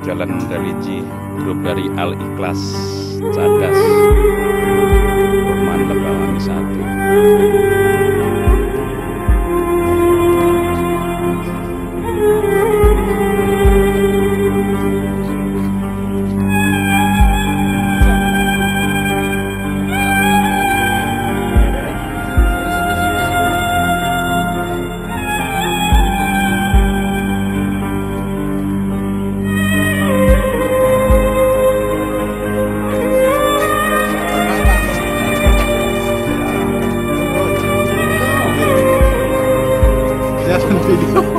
Jalan Religi grup dari Al Ikhlas Cadas Perumahan Lebawani satu. Video.